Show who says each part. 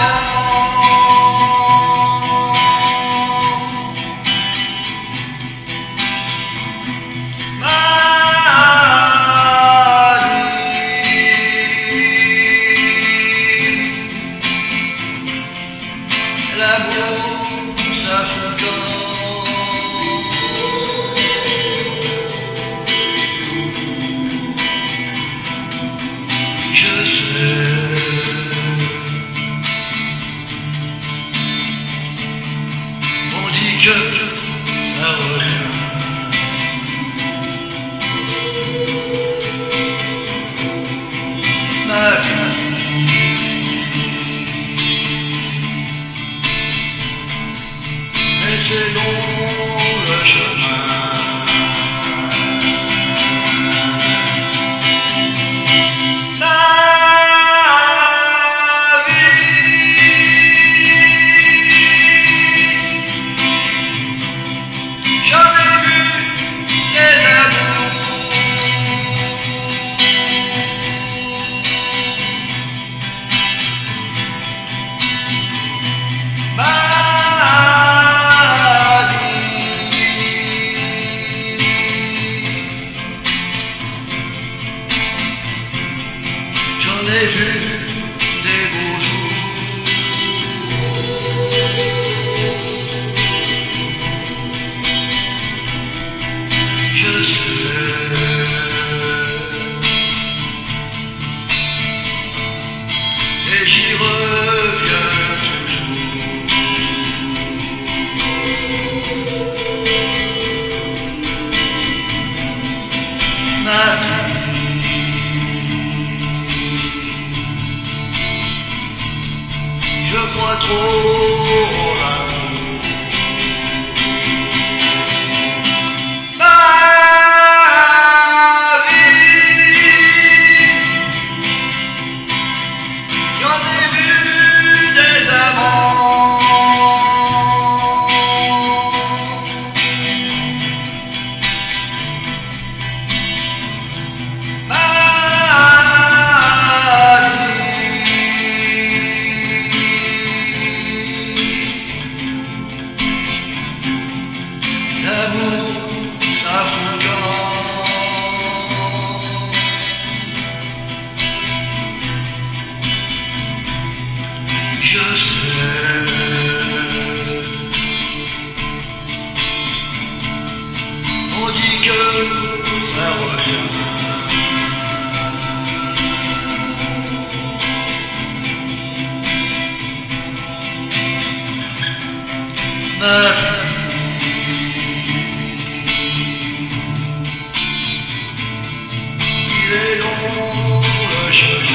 Speaker 1: Ah! c'est long le chemin. ai vu des beaux jours. agora. Worship